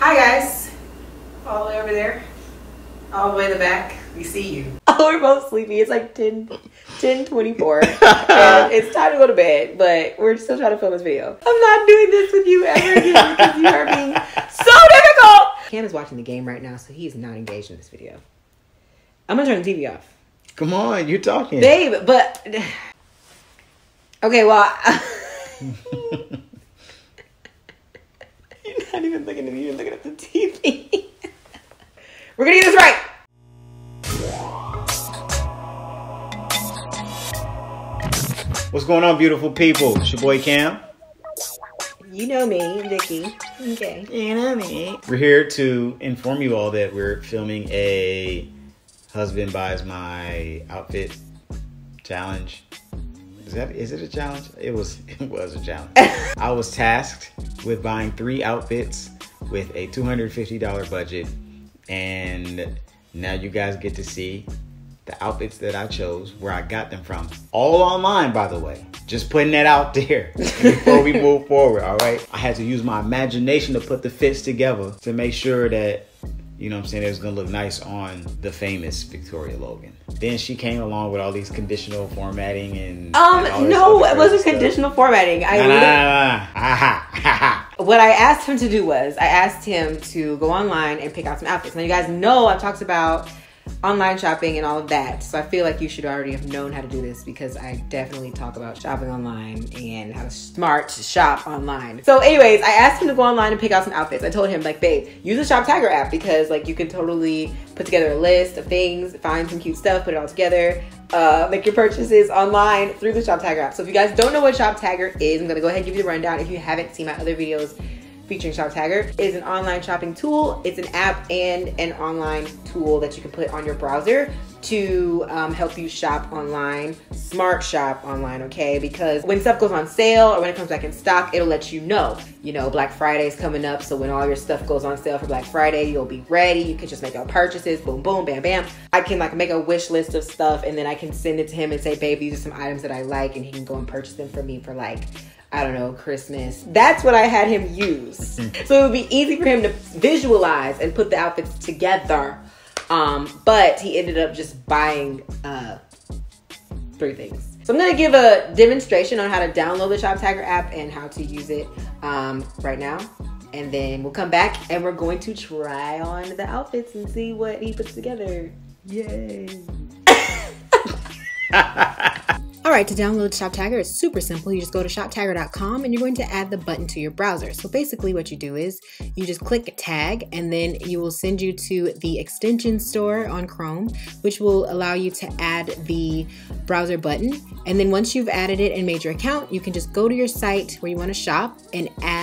Hi guys, all the way over there, all the way in the back. We see you. Oh, we're both sleepy. It's like 10, 10 24. and it's time to go to bed, but we're still trying to film this video. I'm not doing this with you ever again because you are being so difficult. Cam is watching the game right now, so he's not engaged in this video. I'm gonna turn the TV off. Come on, you're talking. Babe, but. Okay, well. you're not even looking at me, you're looking at the TV. we're gonna get this right. What's going on, beautiful people? It's your boy Cam. You know me, Vicky. Okay. You know me. We're here to inform you all that we're filming a husband buys my outfit challenge. Is that is it a challenge? It was it was a challenge. I was tasked with buying three outfits with a $250 budget and now you guys get to see the outfits that I chose, where I got them from. All online, by the way. Just putting that out there before we move forward, all right? I had to use my imagination to put the fits together to make sure that, you know what I'm saying, it was gonna look nice on the famous Victoria Logan. Then she came along with all these conditional formatting and. Um, and no, it wasn't stuff. conditional formatting. I Nah, nah, nah, nah. Ha, ha, ha, ha. what I asked him to do was I asked him to go online and pick out some outfits. Now you guys know I've talked about online shopping and all of that. So I feel like you should already have known how to do this because I definitely talk about shopping online and how to smart shop online. So anyways, I asked him to go online and pick out some outfits. I told him like, babe, use the Shoptagr app because like you can totally put together a list of things, find some cute stuff, put it all together, uh, make your purchases online through the Shoptagr app. So if you guys don't know what Shoptagr is, I'm gonna go ahead and give you the rundown. If you haven't seen my other videos featuring Shoptagr is an online shopping tool. It's an app and an online tool that you can put on your browser to um, help you shop online, smart shop online, okay? Because when stuff goes on sale or when it comes back in stock, it'll let you know. You know, Black Friday is coming up, so when all your stuff goes on sale for Black Friday, you'll be ready. You can just make your purchases, boom, boom, bam, bam. I can like make a wish list of stuff and then I can send it to him and say, babe, these are some items that I like, and he can go and purchase them for me for like I don't know, Christmas. That's what I had him use. so it would be easy for him to visualize and put the outfits together. Um, but he ended up just buying uh, three things. So I'm gonna give a demonstration on how to download the Shoptagr app and how to use it um, right now. And then we'll come back and we're going to try on the outfits and see what he puts together. Yay. All right, to download Shoptagr, it's super simple. You just go to shoptagr.com and you're going to add the button to your browser. So basically, what you do is you just click tag and then you will send you to the extension store on Chrome, which will allow you to add the browser button. And then once you've added it and made your account, you can just go to your site where you want to shop and add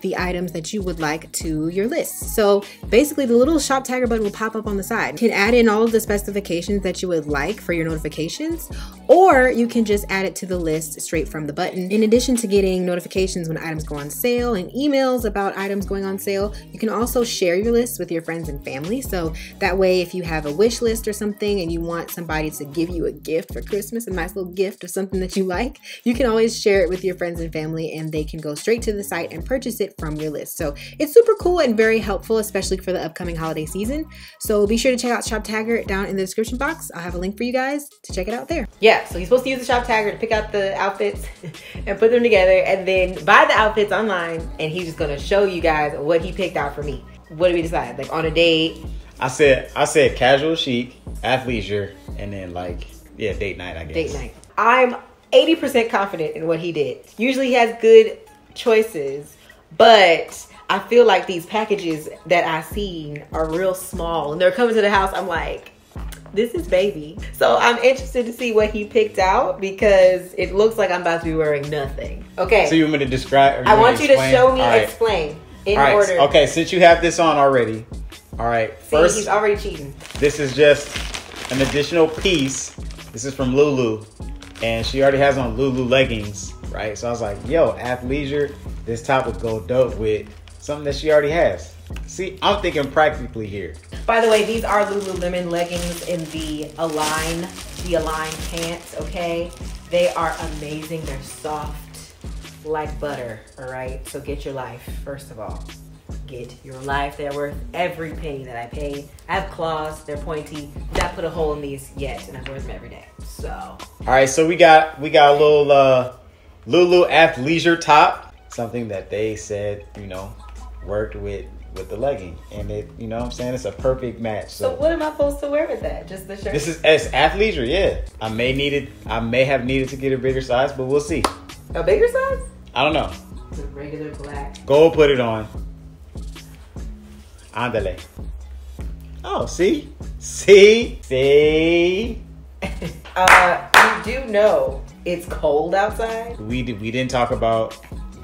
the items that you would like to your list. So basically the little Shoptagr button will pop up on the side. You can add in all of the specifications that you would like for your notifications, or you can just add it to the list straight from the button. In addition to getting notifications when items go on sale and emails about items going on sale, you can also share your list with your friends and family. So that way, if you have a wish list or something and you want somebody to give you a gift for Christmas, a nice little gift or something that you like, you can always share it with your friends and family and they can go straight to the site and purchase it from your list. So it's super cool and very helpful, especially for the upcoming holiday season. So be sure to check out Shoptagr down in the description box. I'll have a link for you guys to check it out there. Yeah, so he's supposed to use the Shoptagr to pick out the outfits and put them together and then buy the outfits online and he's just gonna show you guys what he picked out for me. What did we decide? Like on a date? I said I said casual chic, athleisure, and then like yeah, date night. I guess. date night. I'm 80% confident in what he did. Usually he has good choices, but I feel like these packages that I seen are real small and they're coming to the house. I'm like, this is baby. So I'm interested to see what he picked out because it looks like I'm about to be wearing nothing. Okay. So you want me to describe? or I want you to show me right. explain in All right. order. Okay, since you have this on already. All right. See, First, he's already cheating. this is just an additional piece. This is from Lulu, and she already has on Lulu leggings, right? So I was like, yo, athleisure, this top would go dope with something that she already has. See, I'm thinking practically here. By the way, these are Lululemon leggings in the Align, the Align pants, okay? They are amazing. They're soft like butter, all right? So get your life, first of all. get your life. They're worth every penny that I paid. I have claws, they're pointy. Not put a hole in these yet, and I wear them every day. So All right, so we got we got a little uh Lulu athleisure top, something that they said you know worked with with the legging, and it you know what I'm saying it's a perfect match. So So, what am I supposed to wear with that? Just the shirt? this is it's athleisure, yeah. I may needed I may have needed to get a bigger size, but we'll see. a bigger size? I don't know. The regular black. Go put it on. Andale. Oh, see, see, see. uh, you do know it's cold outside. We did, we didn't talk about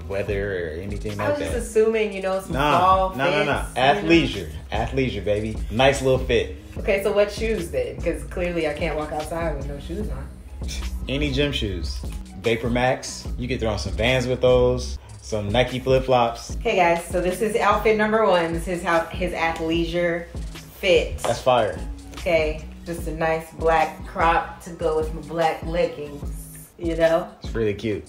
weather or anything like that. I was just that. assuming, you know, some Nah, fall no, no, no. know? Athleisure, athleisure, baby. Nice little fit. Okay, so what shoes then? Because clearly I can't walk outside with no shoes on. Any gym shoes. Vapor Max. You could throw on some Vans with those. Some Nike flip flops. Hey guys, so this is outfit number one. This is how his athleisure fit. That's fire. Okay, just a nice black crop to go with my black leggings. You know, It's really cute.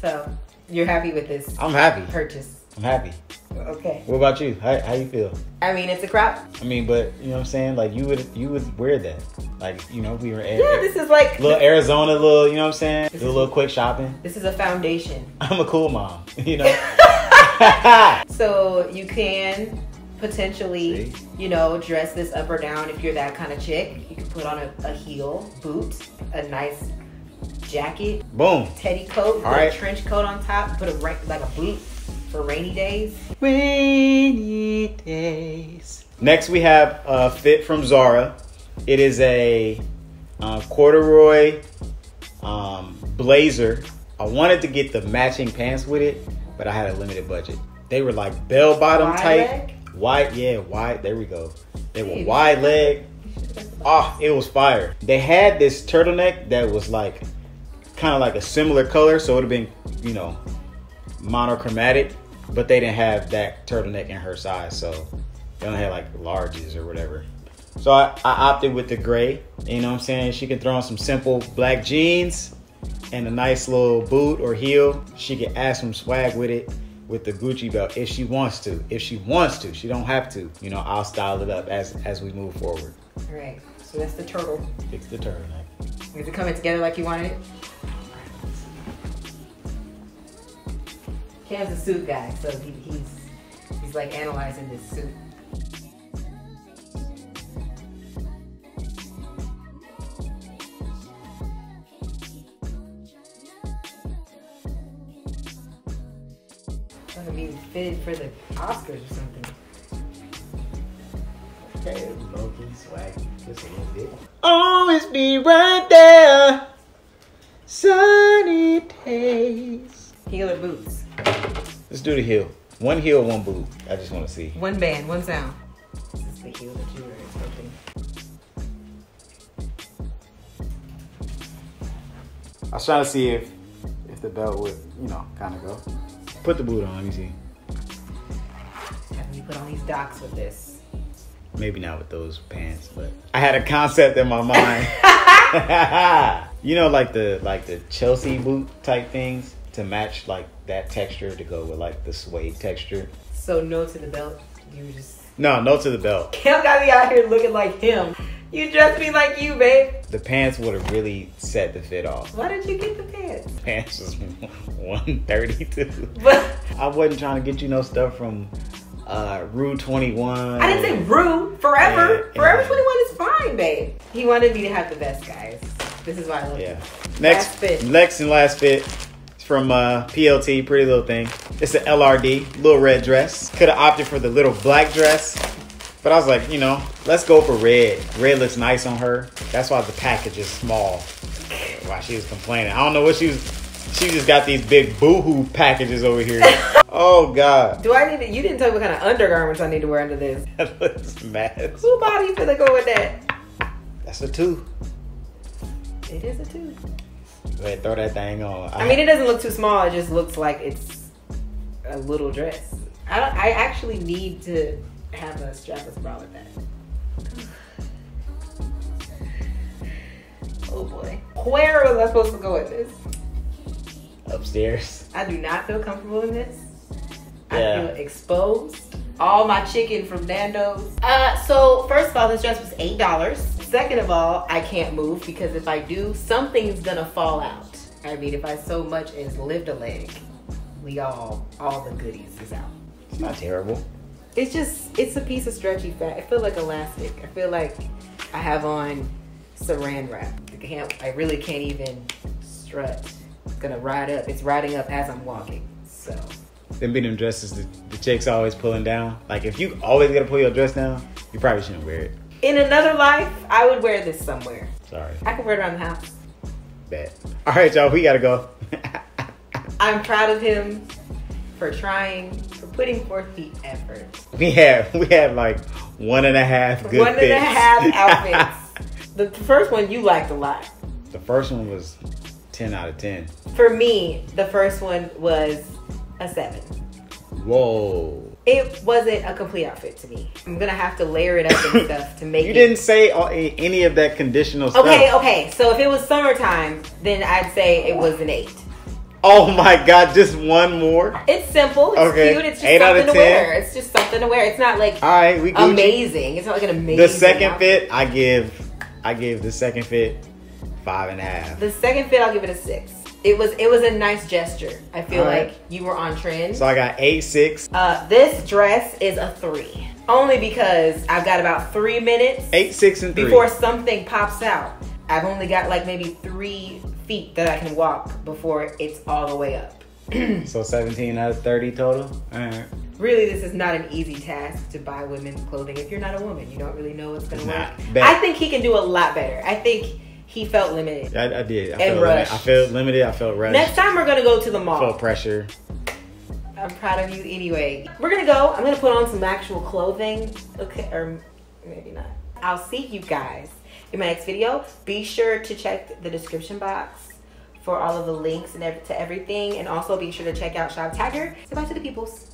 so you're happy with this I'm happy. purchase? I'm happy. Okay. What about you? How, how you feel? I mean, it's a crop. I mean, but you know what I'm saying? Like you would you would wear that. Like, you know, we were in Yeah, this is like little Arizona, little, you know what I'm saying? Do a little quick shopping. this is a foundation. I'm a cool mom, you know. So you can potentially, See? you know, dress this up or down if you're that kind of chick. You can put on a, a heel, boot, a nice jacket, Boom. teddy coat, All right. a trench coat on top, put a like a boot for rainy days. Rainy days. Next, we have a fit from Zara. It is a uh, corduroy um, blazer. I wanted to get the matching pants with it, but I had a limited budget. They were like bell bottom Wide type, leg? wide. Yeah, wide. There we go. They were Hey. wide leg. Oh, it was fire. They had this turtleneck that was like kind of like a similar color, so it would have been, you know, monochromatic, but they didn't have that turtleneck in her size, so they only had like larges or whatever. So I, I opted with the gray. You know what I'm saying? She can throw on some simple black jeans and a nice little boot or heel. She can add some swag with it with the Gucci belt if she wants to. If she wants to, she don't have to. You know, I'll style it up as as we move forward. All right, so that's the turtle. Fix the turtleneck. Is it coming together like you wanted it? Cam's a suit guy, so he, he's he's like analyzing this suit. It's gonna be fitted for the Oscars or something. Okay, low-key swaggy, just a little bit. Always be right there. Sunny days. Heel or boots? Let's do the heel. One heel, one boot. I just want to see. One band, one sound. This is the heel that you were expecting. I was trying to see if if the belt would, you know, kind of go. Put the boot on. Let me see. Having you put on these docks with this. Maybe not with those pants, but I had a concept in my mind. you know, like the like the Chelsea boot type things to match like that texture to go with like the suede texture. So no to the belt. You just No, no to the belt. Cam got me out here looking like him. You dressed me like you, babe. The pants would have really set the fit off. Why did you get the pants? Pants was one thirty two. But I wasn't trying to get you no stuff from uh Rue twenty one. I didn't say Rue. Forever. Yeah, Forever yeah. 21 is fine, babe. He wanted me to have the best, guys. This is why I love Yeah. him. Next Last fit. next and last fit from uh, PLT, Pretty Little Thing. It's an LRD, little red dress. Could have opted for the little black dress, but I was like, you know, let's go for red. Red looks nice on her. That's why the package is small. Why she was complaining. I don't know what she was. She just got these big boohoo packages over here. oh God, Do I need to, you didn't tell me what kind of undergarments I need to wear under this. that looks mad. Who body you finna go with that? That's a two. It is a two. Go ahead, throw that thing on. I mean, it doesn't look too small. It just looks like it's a little dress. I don't, I actually need to have a strapless bra with that. Oh boy, where was I supposed to go with this? upstairs. I do not feel comfortable in this. Yeah. I feel exposed. all my chicken from Nando's. Uh, so first of all, this dress was eight dollars. Second of all, I can't move because if I do, something's gonna fall out. I mean, if I so much as lift a leg, we all, all the goodies is out. It's not terrible. It's just, it's a piece of stretchy fat. I feel like elastic. I feel like I have on saran wrap. I can't, I really can't even strut. It's gonna ride up. It's riding up as I'm walking. So Them them dresses the, the chicks always pulling down. Like if you always gotta pull your dress down, you probably shouldn't wear it. In another life, I would wear this somewhere. Sorry. I could wear it around the house. Bet. All right, y'all, we gotta go. I'm proud of him for trying, for putting forth the effort. we have we have like one and a half good One and a fits. half outfits. The first one you liked a lot. the first one was ten out of ten. For me, the first one was a seven. Whoa. It wasn't a complete outfit to me. I'm gonna have to layer it up and stuff to make it. You it. didn't say all, any of that conditional stuff. Okay, okay. So if it was summertime, then I'd say it was an eight. Oh my god, just one more. It's simple. It's Okay, cute. It's just eight out something of to 10. wear. It's just something to wear. It's not like All right, we Gucci. amazing. It's not like an amazing. The second outfit. fit, I give, I give the second fit five and a half. The second fit, I'll give it a six. It was it was a nice gesture. I feel right. like you were on trend. So I got eight, six, Uh, this dress is a three, only because I've got about three minutes eight, six, and three. before something pops out. I've only got like maybe three feet that I can walk before it's all the way up. So 17 out of 30 total. All right. Really, this is not an easy task to buy women's clothing if you're not a woman. You don't really know what's gonna It's work. I think he can do a lot better. I think he felt limited. I, I did. I And felt, limited. rushed. I felt limited. I felt rushed. Next time we're gonna go to the I mall. felt pressure. I'm proud of you anyway. We're gonna go. I'm gonna put on some actual clothing. Okay, or maybe not. I'll see you guys in my next video. Be sure to check the description box for all of the links and ev- to everything, and also be sure to check out Shoptagr. Say bye to the peoples.